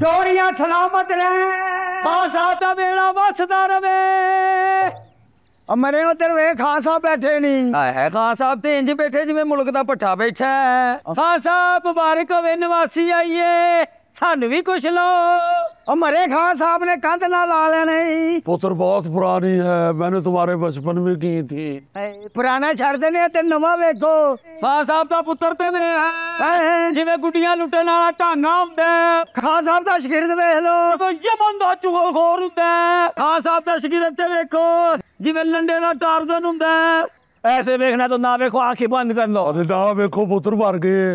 डोरिया सलामत रहे। खासा तो मेरा वसदा रवे। अमर उधर वे खान साहब बैठे नहीं। है खान साहब तो इंज बैठे जिम्मे मुल्क का भट्ठा बैठा है। खान साहब मुबारक हो निवासी आइए सन भी कुछ लो। और मरे खान साहब ने कंध ना ला लेने पुत्र बहुत पुरानी है मैंने तुम्हारे बचपन में की थी पुराना छड़ देने ते नवा वेखो खान साहब का पुत्र ते मेरे है जिवें गुड्डियाँ लुटन वाला टांगा हुंदा खान साहब दा शगिर्द देख लो तो यमन दा चुगलखोर हुंदा खान साहब दा शगिर्द ते देखो जिवें लंडे दा टारजन हुंदा ऐसे देखना तो ना देखो आँखें बंद कर लो अरे ना देखो पुत्र मर गए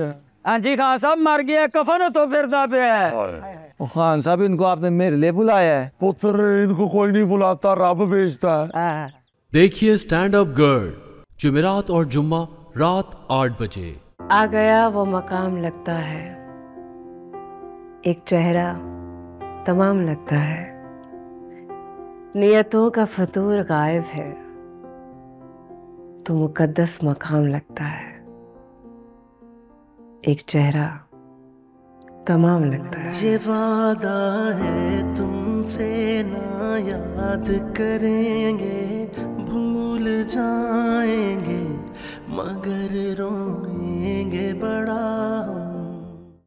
हाँ जी खान साहब मर गए कफन तो फिरदा पे है खान साहब इनको आपने मेरे लिए बुलाया है। पुत्र इनको कोई नहीं बुलाता रब भेजता है। हाँ। देखिए स्टैंड अप गर्ल जुमेरात और जुम्मा रात आठ बजे। आ गया वो मकाम लगता है। एक चेहरा तमाम लगता है। नियतों का फतूर गायब है। तो मुकद्दस मकाम लगता है। एक चेहरा तमाम लगता है। ये वादा है तुमसे ना याद करेंगे, भूल जाएँगे, मगर रोएँगे बड़ा